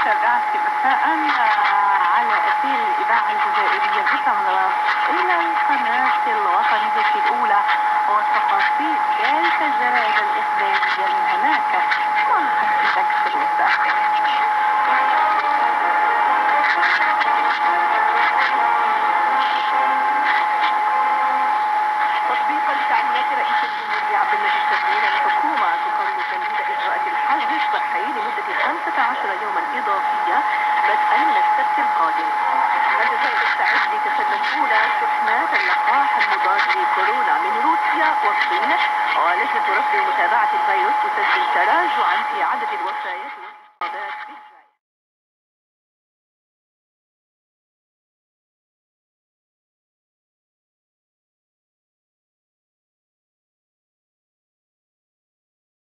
والسابعة مساء على أثير الإذاعة الجزائرية بطهران إلى القناة الوطنية الأولى وتفاصيل ذلك الجرائد والصين ولجنة رفض متابعة الفيروس تسجل تراجعا في عدد الوفيات.